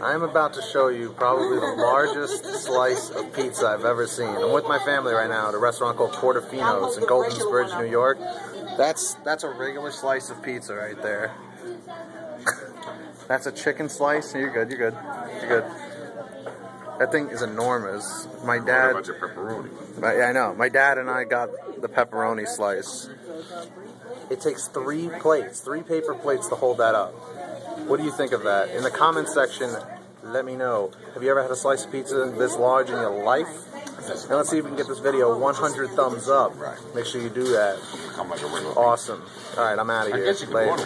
I'm about to show you probably the largest slice of pizza I've ever seen. I'm with my family right now at a restaurant called Portofino's in Goldens Bridge, New York. That's that's a regular slice of pizza right there. that's a chicken slice. You're good. You're good. You're good. That thing is enormous. My dad. What about your pepperoni? My, yeah, I know. My dad and I got the pepperoni slice. It takes three plates, three paper plates to hold that up. What do you think of that? In the comment section, let me know. Have you ever had a slice of pizza this large in your life? And let's see if we can get this video 100 thumbs up. Make sure you do that. Come like a regular. Awesome. All right, I'm out of here. guess you can Later.